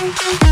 thank you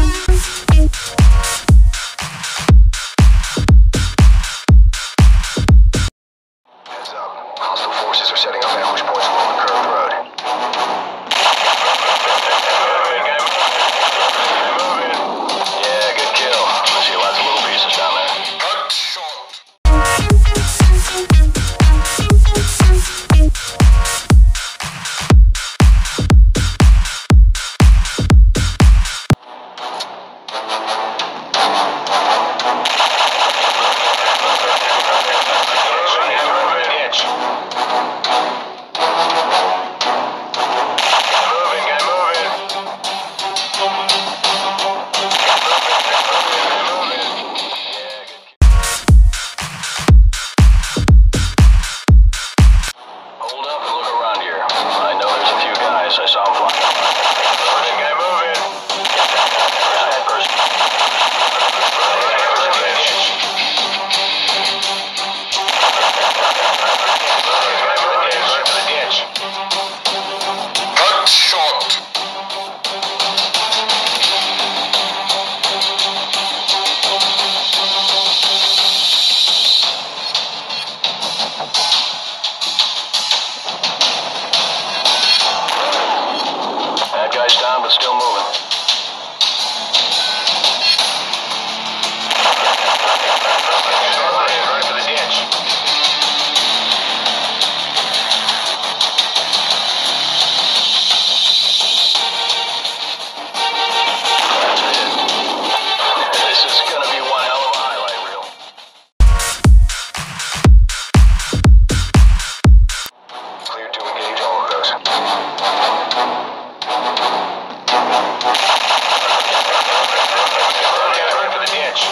Get ready for the ditch.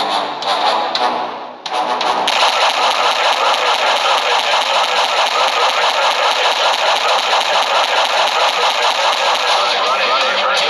Running, running, running.